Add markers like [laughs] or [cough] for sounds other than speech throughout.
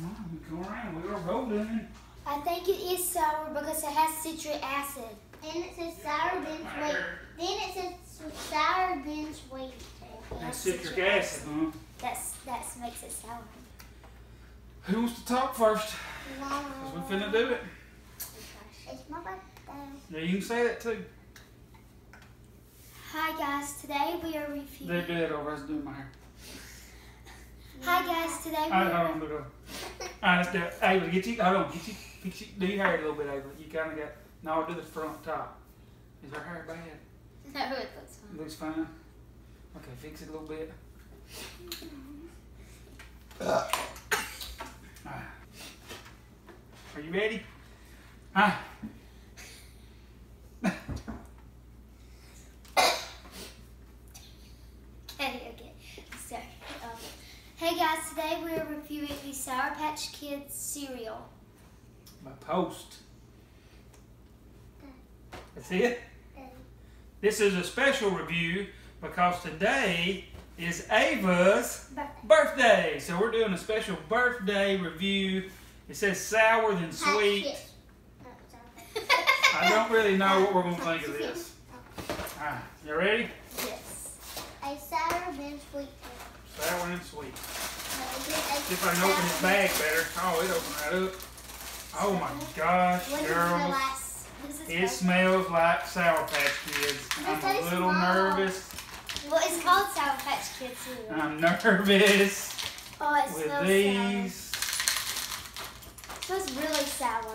Well, we come around. We are rolling. I think it is sour because it has citric acid. Then it says sour bench weight. Then it says sour bench weight. That's citric acid, huh? That's that makes it sour. Who wants to talk first? Cause we finna do it. It's my birthday. Yeah, you can say that too. Hi guys, today we are reviewing. do it over. I was doing my hair. Hi guys, today we Alright, are. hold on, do it over. Alright, let's do it. Ava, get you. Hold on, get you. Fix you. Do your hair a little bit, Ava. You kind of got. No, do the front top. Is her hair bad? No, it looks fine. Looks fine. Okay, fix it a little bit. Alright. Are you ready? Ah. Hey, okay. Sorry. Um, hey guys, today we are reviewing the Sour Patch Kids cereal. My post. That's it? This is a special review because today is Ava's birthday. So we're doing a special birthday review. It says sour than sweet. I don't really know what we're going to think of this. [laughs] Ah, you ready? Yes. A sour bench weight. Sour and sweet. If I can open this bag better. Oh, it opened right up. Oh my gosh, does it girls. smell like? This is It smells like Sour Patch Kids. I'm a little nervous. Well, it's called Sour Patch Kids. I'm nervous Oh, it with smells these. sour. It smells really sour.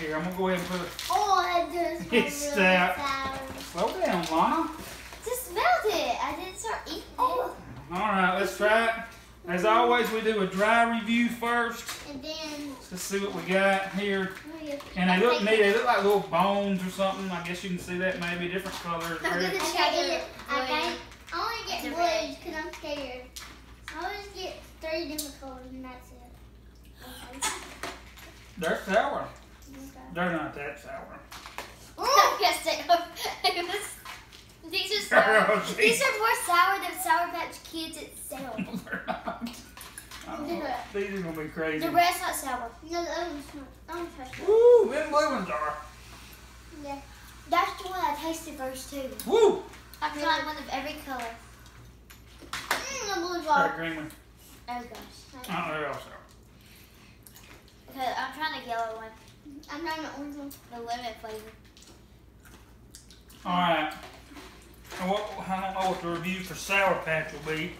Here, I'm gonna go ahead and put oh, it. Oh, that does [laughs] smell It's really sour. sour. Slow down, Lana. Just smelled it. I didn't start eating it. All right, let's try it. As always, we do a dry review first. And then Let's see what we got here. And they look neat. They look like little bones or something. I guess you can see that maybe different colors. I'm gonna I try can't the eat it. I blue. can't. I only It's get a blues because I'm scared. I always get three different colors and that's it. They're sour. Okay. They're not that sour. [laughs] I guess they are. [laughs] These are [laughs] sour. Oh, These are more sour than Sour Patch Kids itself. [laughs] They're not. I don't know. [laughs] These are gonna be crazy. The rest not sour. No, the other one's not. I don't. Woo, them blue ones are. Yeah. That's the one I tasted first too. Woo. I tried one of every color. Mm, the blues Try are. the green one. Oh gosh. I don't know, they're all sour. Okay, I'm trying the yellow one. I'm not the orange one. The lemon flavor. All right. And what, I don't know what the review for Sour Patch will be.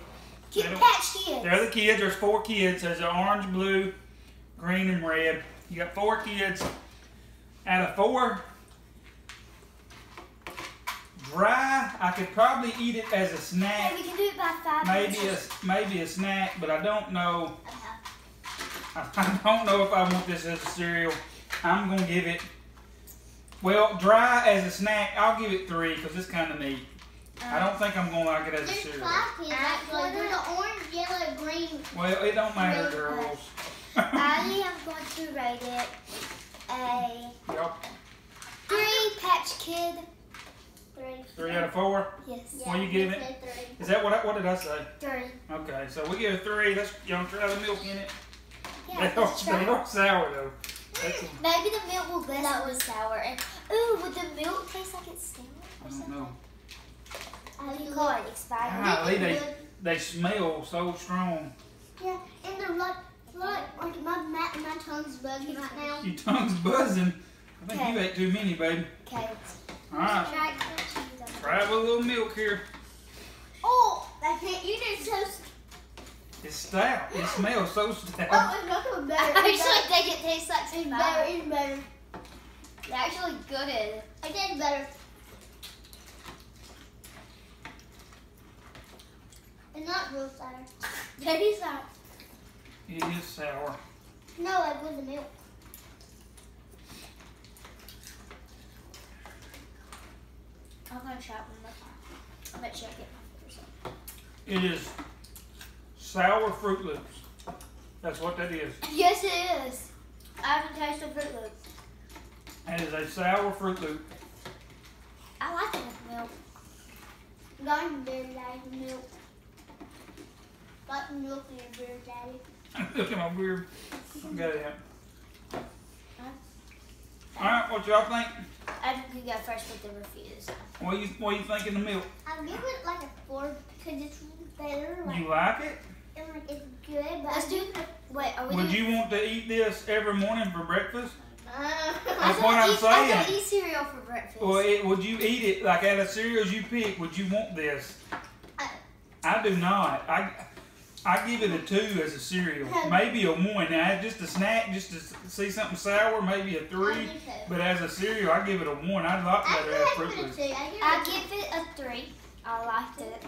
They Patch Kids. They're the kids. There's four kids. There's an orange, blue, green, and red. You got four kids. Out of four, dry, I could probably eat it as a Hey, snack. we can do it by five Maybe a, maybe a snack, but I don't know. I, uh-huh. [laughs] I don't know if I want this as a cereal. I'm gonna give it. Well, dry as a snack, I'll give it three because it's kind of neat. I don't think I'm gonna like it as a cereal. actually. The orange, yellow, green. Well, it don't matter, girls. I [laughs] am going to rate it a Yep. three Patch Kid. Three. Three out of four. Yes. What you give it? Three. Is that what? I, what did I say? Three. Okay, so we give it three. Let's y'all try the milk in it. Yeah, they, are, they are sour though. That's mm. Maybe the milk will best with sour. And ooh, would the milk taste like it's sour I or don't something? know. How do you call it? Expired. Golly, they they smell so strong. Yeah, and they're like, like, like my, my, my tongue's bugging right now. Your tongue's buzzing. I think you ate too many, baby. Okay. All right, Try it. with a little milk here. Oh, I can't. You did so. It's stout. It [gasps] smells so stout. Oh, it's not better. I actually think it tastes like better. It's sour. better. It's better. They're actually good at it. It tastes better. It's not real sour. That is sour. It is sour. No, like with the milk. I'm gonna try it one more time. I'll make sure I get my fingers up. It is sour Froot Loops. That's what that is. [laughs] Yes, it is. I haven't tasted Froot Loops. It is a sour Froot Loop. I like it with milk. Garden berry like milk. Like milk in your beer, Daddy. [laughs] Look at my beard. Got it. All right, what y'all think? I think you got first with the reviews. What you what you think of the milk? I'll give it like a four because it's better. Like, You like it? it's good, but Let's I do. give it Wait, are we Would doing? you want to eat this every morning for breakfast? Uh, a- I That's don't what I'm eat, I don't eat cereal for breakfast. Well, it, would you eat it like out of cereals you pick? Would you want this? I- I do not. I I give it a two as a cereal, maybe a one. Now, just a snack, just to see something sour, maybe a three. But as a cereal, I give it a one. I'd like I that give to have it Froot a Loops. two. I give it I a- give it a three. I liked it.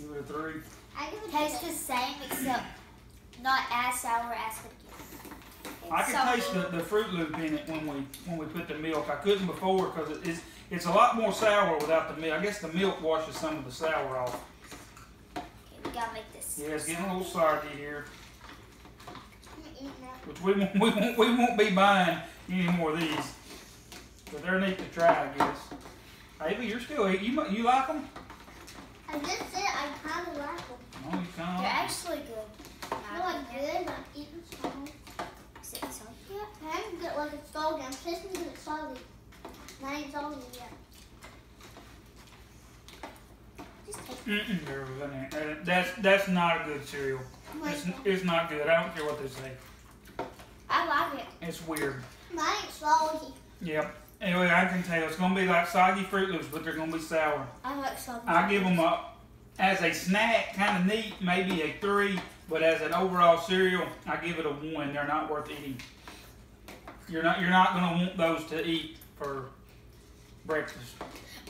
Give it a three. I give it Tastes the same except not as sour as the I can taste the, the Froot Loop in it when we when we put the milk. I couldn't before because it, it's it's a lot more sour without the milk. I guess the milk washes some of the sour off. Okay, we gotta make this. Yeah, it's getting a little soggy here, I'm gonna eat that. which we won't we won't, we won't be buying any more of these. But they're neat to try, I guess. Ava, you're still eating. You you like them? I just said I kind of like them. No, you They're actually good. They're like good, but I'm eating some. Is it so? Yeah, I can get like a soggy. I'm tasting it soggy. Not even soggy yet. Just take Mm-mm, there was in there. Uh, That's that's not a good cereal. It's, it's not good. I don't care what they say. I like it. It's weird. Mine ain't soggy. Yep. Anyway, I can tell it's gonna be like soggy Froot Loops, but they're gonna be sour. I like soggy. I give them up as a snack, kind of neat, maybe a three, but as an overall cereal, I give it a one. They're not worth eating. You're not you're not gonna want those to eat for breakfast.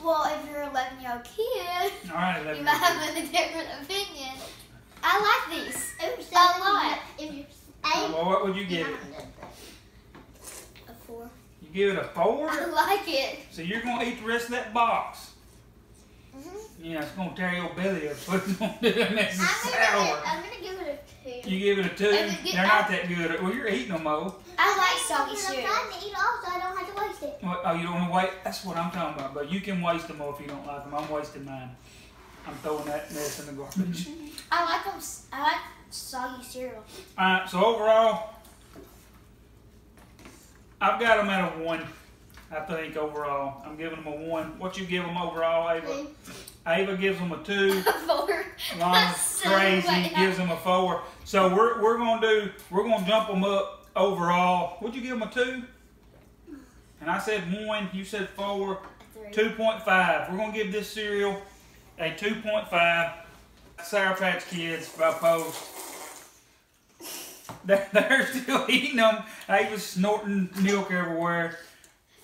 Well, if you're an 11 year old kid, All right, you might have a different opinion. I like these. If you're A lot. If you're Uh, eight, well, what would you you're give it? not good, but- A four. You give it a four. I like it. So you're gonna eat the rest of that box. Mm-hmm. Yeah, it's gonna tear your belly up. So it's gonna do it next to I'm gonna, give sour. it, I'm gonna give it a two. You give it a two. If it They're not that good. Well, you're eating them, Mo. I like I'm soggy trying cereal. to eat all so I don't have to waste it. What, oh, you don't want to wait? That's what I'm talking about. But you can waste them all if you don't like them. I'm wasting mine. I'm throwing that mess in the garbage. [laughs] I like them. I like soggy cereal. All right. So overall, I've got them at a one. I think overall, I'm giving them a one. What you give them overall, Ava? Two. Ava gives them a two. [laughs] A four. Lon's So crazy wait, gives them a four. So we're we're gonna do we're gonna jump them up overall. Would you give them a two? And I said one. You said four. Three. Two point five. We're gonna give this cereal a two point five. Sour Patch Kids by Post. [laughs] They're, they're still [laughs] eating them. They was snorting milk everywhere.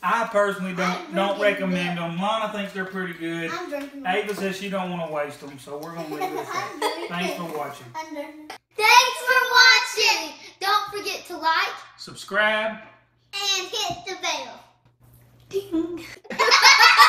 I personally don't don't recommend them. Lana thinks they're pretty good. I'm. Ava says she don't want to waste them, so we're gonna leave it at that. [laughs] Thanks for watching. Thanks for watching. Don't forget to like Subscribe. And hit the bell. Ding. [laughs]